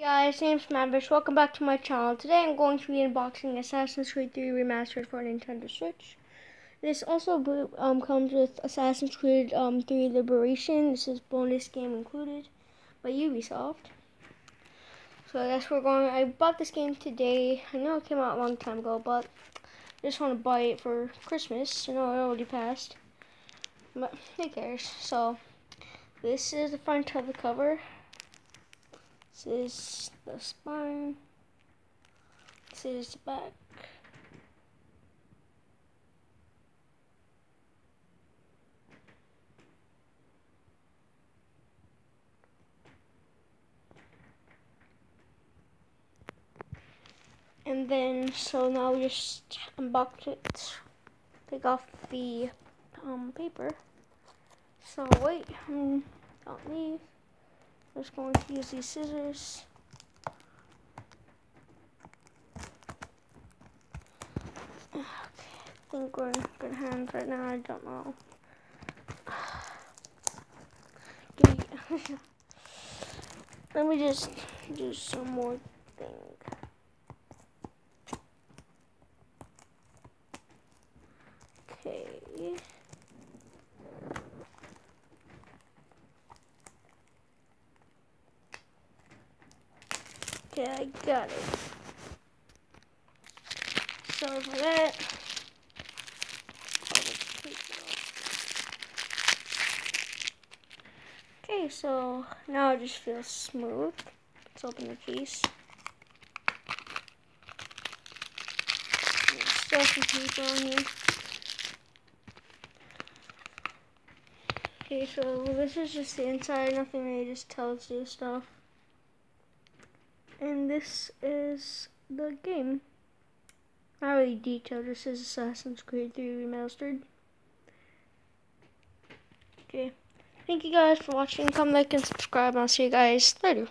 Hey guys, name's Mavish. Welcome back to my channel. Today I'm going to be unboxing Assassin's Creed 3 Remastered for Nintendo Switch. This also um, comes with Assassin's Creed um, 3 Liberation. This is bonus game included by Ubisoft. So that's where we're going. I bought this game today. I know it came out a long time ago, but I just want to buy it for Christmas. You know, it already passed. But who cares? So, this is the front of the cover. This is the spine. This is the back. And then, so now we just unbox it, take off the um, paper. So wait, um, don't leave just going to use these scissors. Okay, I think we're in good hands right now. I don't know. Let me just do some more thing. Okay. Okay, I got it. So for that, Okay, so now it just feels smooth. Let's open the case. Still some paper on here. Okay, so this is just the inside. Nothing really just tells you stuff and this is the game. Not really detailed, this is Assassin's Creed 3 Remastered. Okay, thank you guys for watching. Come like and subscribe, I'll see you guys later.